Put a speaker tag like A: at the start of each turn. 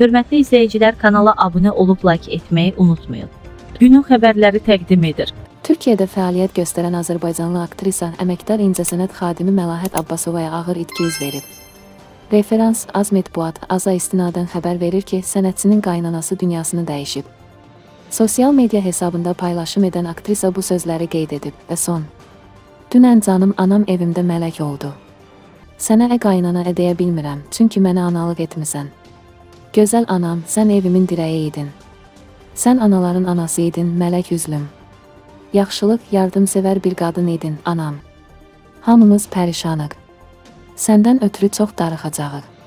A: Hörmətli izləyicilər, kanala abunə olub like etməyi unutmayın. Günün xəbərləri təqdim edir.
B: Türkiyədə fəaliyyət göstərən Azərbaycanlı aktrisa, əməkdar incəsənət xadimi Məlahət Abbasovaya ağır itki üz verib. Referans Az Mətbuat Aza istinadən xəbər verir ki, sənətçinin qaynanası dünyasını dəyişib. Sosial media hesabında paylaşım edən aktrisa bu sözləri qeyd edib və son. Dünən canım anam evimdə mələk oldu. Sənə ə qaynana ə deyə bilmirəm, çünki mənə analıq etmisən. Gözəl anam, sən evimin dirəyi idin. Sən anaların anası idin, mələk üzlüm. Yaxşılıq, yardımsevər bir qadın idin, anam. Hamımız pərişanıq. Səndən ötürü çox darıxacağıq.